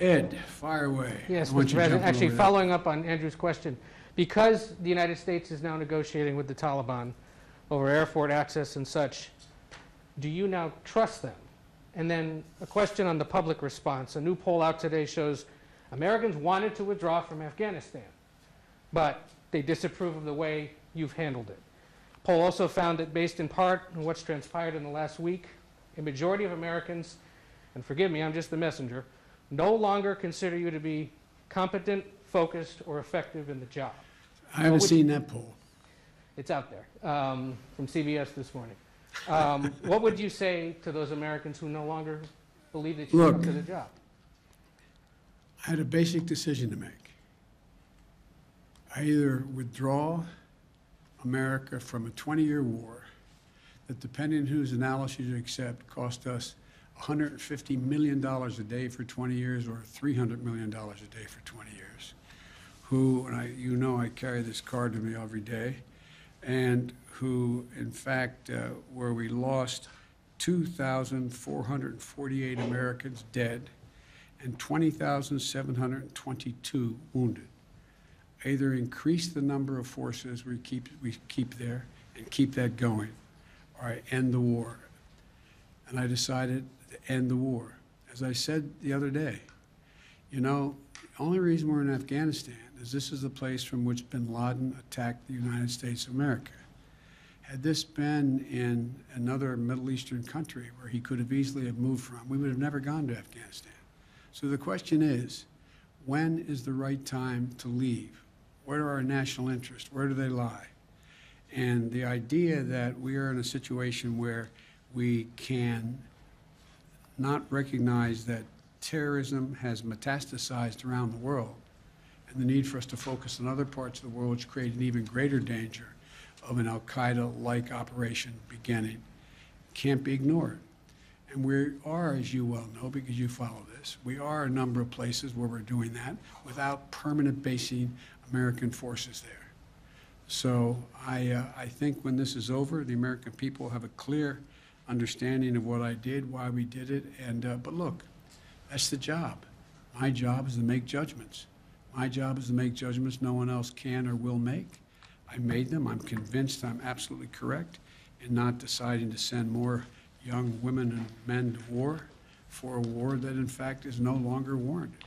Ed, fire away. Yes, Mr. you President, actually, over that. following up on Andrew's question, because the United States is now negotiating with the Taliban over airport access and such, do you now trust them? And then a question on the public response. A new poll out today shows Americans wanted to withdraw from Afghanistan, but they disapprove of the way you've handled it. Poll also found that based in part on what's transpired in the last week, a majority of Americans, and forgive me, I'm just the messenger, no longer consider you to be competent, focused, or effective in the job. I haven't would- seen that poll. It's out there um, from CBS this morning. Um, what would you say to those Americans who no longer believe that you're up to the job? I had a basic decision to make. I either withdraw America from a 20-year war that, depending on whose analysis you accept, cost us $150 million a day for 20 years or $300 million a day for 20 years. Who, and I, you know I carry this card with me every day, and who, in fact, uh, where we lost 2,448 Americans dead and 20,722 wounded. Either increase the number of forces we keep, we keep there and keep that going, or I end the war. And I decided end the war. As I said the other day, you know, the only reason we're in Afghanistan is this is the place from which bin Laden attacked the United States of America. Had this been in another Middle Eastern country where he could have easily have moved from, we would have never gone to Afghanistan. So the question is, when is the right time to leave? What are our national interests? Where do they lie? And the idea that we are in a situation where we can not recognize that terrorism has metastasized around the world and the need for us to focus on other parts of the world which create an even greater danger of an Al Qaeda like operation beginning can't be ignored. And we are, as you well know, because you follow this, we are a number of places where we're doing that without permanent basing American forces there. So I, uh, I think when this is over, the American people have a clear understanding of what I did, why we did it, and uh, but look, that's the job. My job is to make judgments. My job is to make judgments no one else can or will make. I made them. I'm convinced I'm absolutely correct in not deciding to send more young women and men to war for a war that, in fact, is no longer warranted.